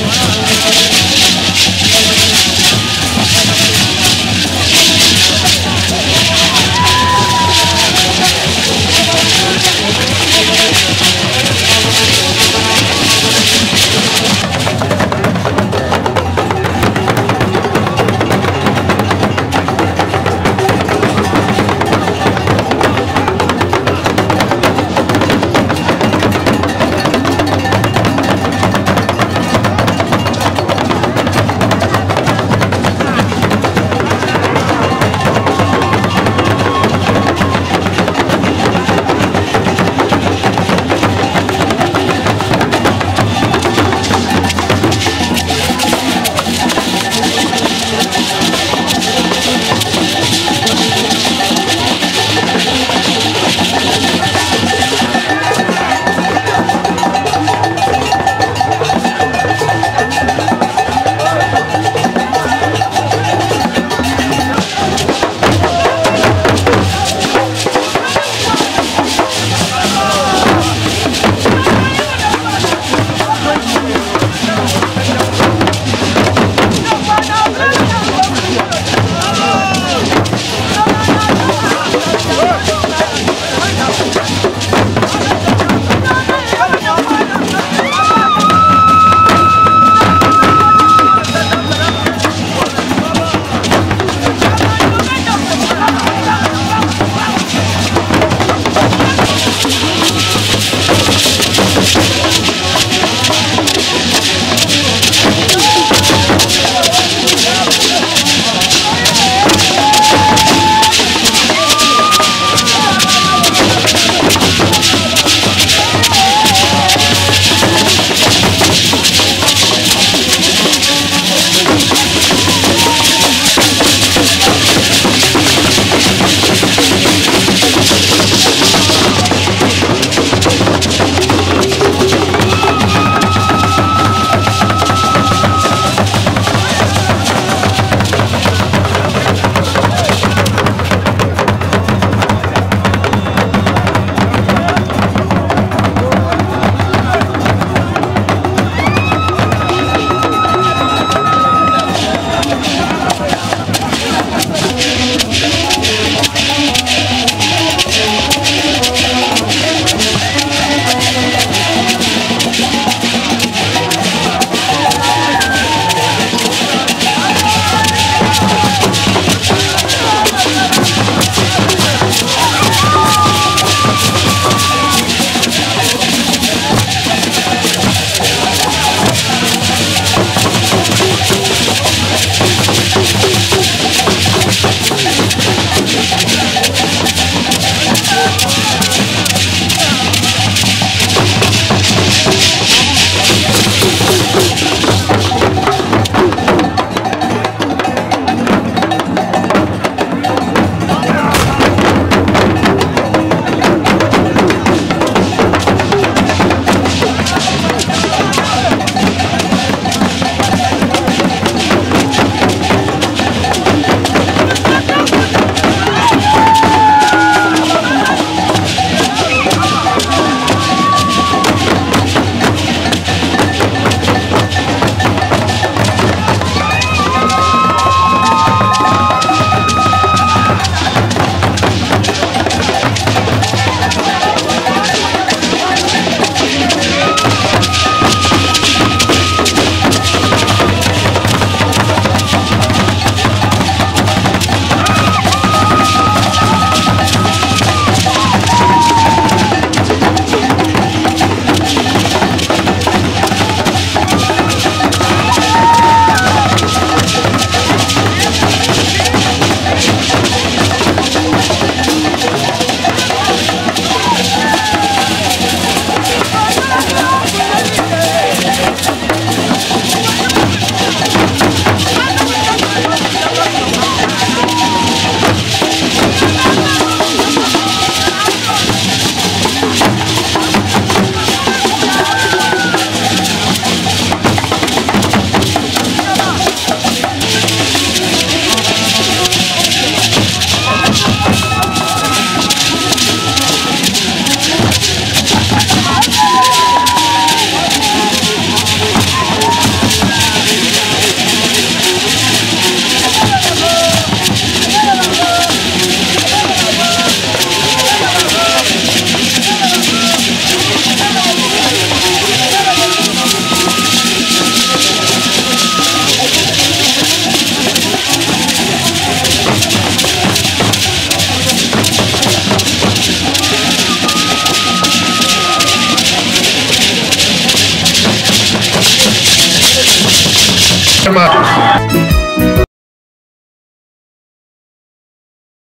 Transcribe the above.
Wow.